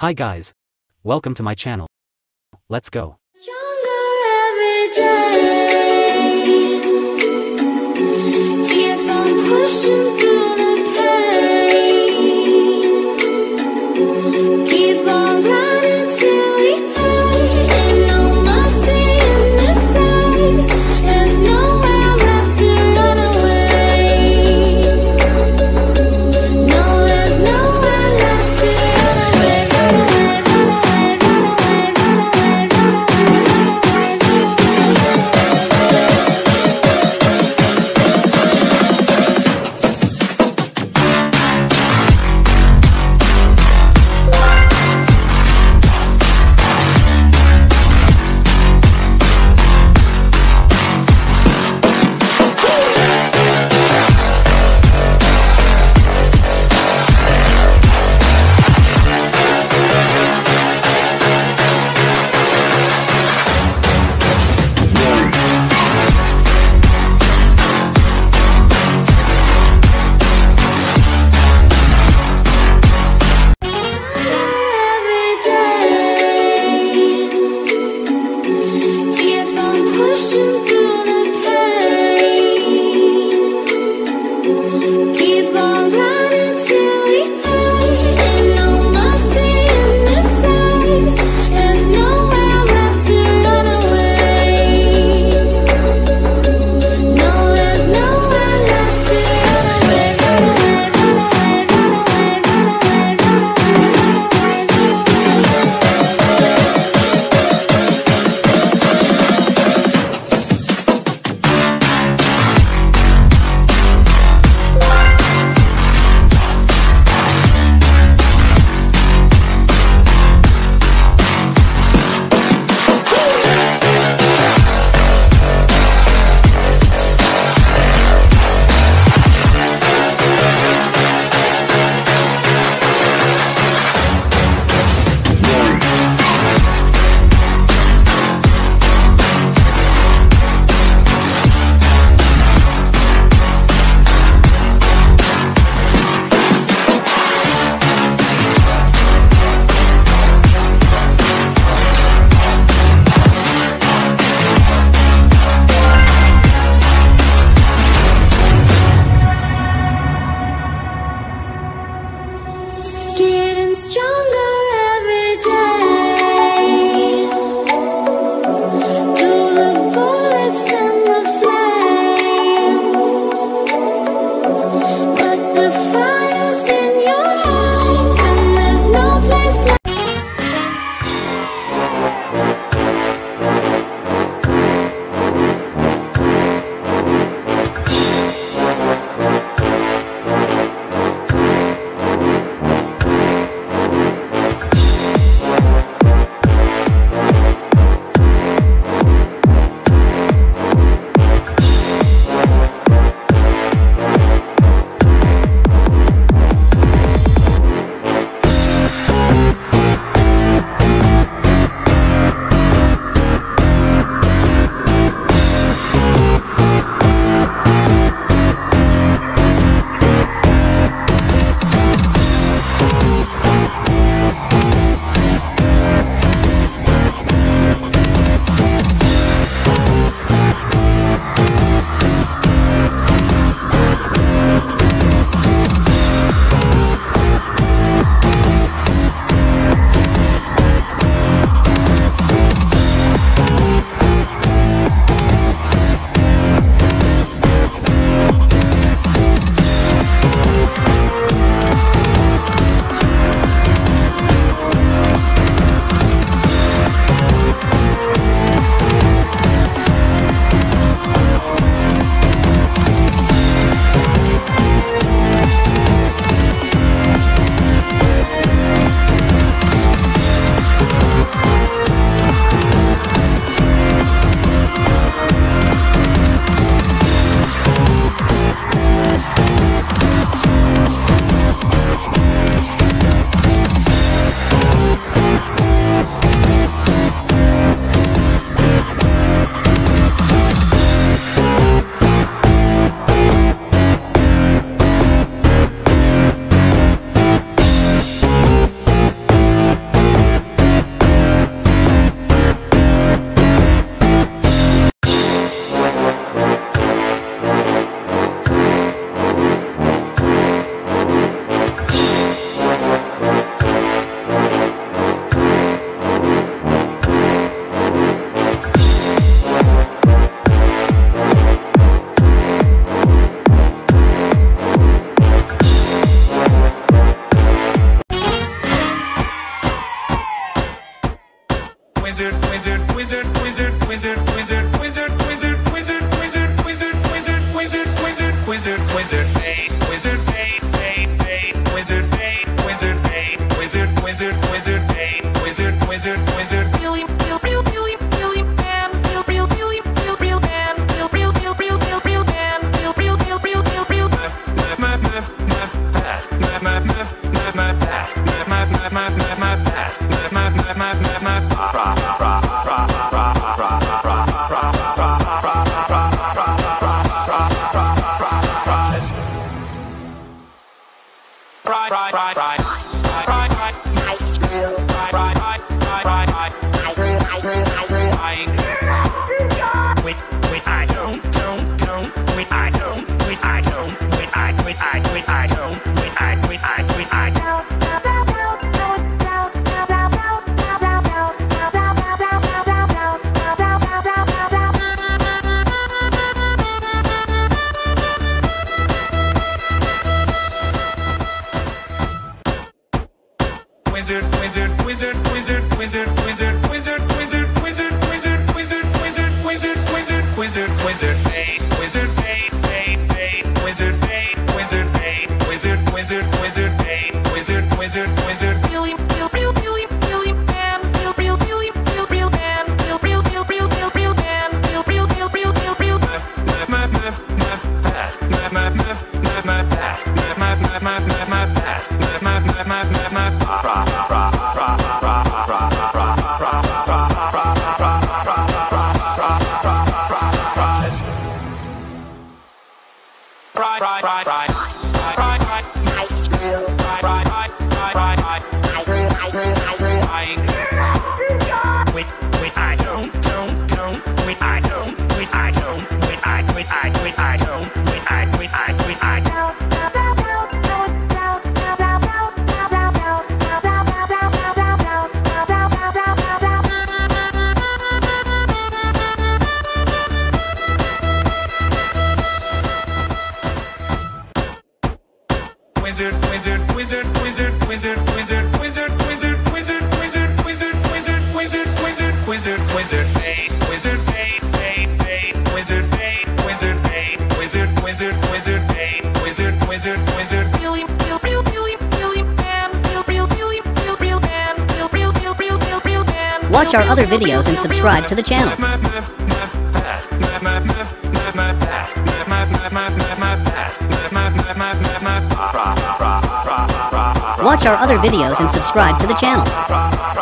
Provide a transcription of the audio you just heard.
Hi guys. Welcome to my channel. Let's go. Stronger question wizard, wizard, wizard, bait, bait, bait, wizard, bait, wizard, bait, wizard, wizard, wizard, bait, wizard, wizard, wizard. Muff, Right, right, right, right. Right, right, right. Right, right, right, right, right. I- Wait, wait, I don't, don't, don't, wait, I don't, wait, I don't, wait, I, wait, I, wait, I don't, wait, Wizard, wizard, wizard, wizard, wizard, wizard, wizard, wizard, wizard, wizard, wizard, wizard, wizard, wizard, wizard, wizard, bait, wizard, bait, bait, bait, wizard, bait, wizard, bait, wizard, wizard, wizard, bait, wizard, wizard, wizard. Wizard, wizard, wizard, wizard, wizard, wizard, wizard, wizard, wizard, wizard, wizard, wizard, wizard, bait, wizard, wizard, bait, wizard, bait, wizard, wizard, wizard, bait, wizard, wizard, wizard. Really, real, real, really, really bad. Real, real, really, real, real bad. Real, real, real, real, real, real bad. Watch our Real, other real, real, videos and real, real subscribe to the channel. Watch our other videos and subscribe to the channel.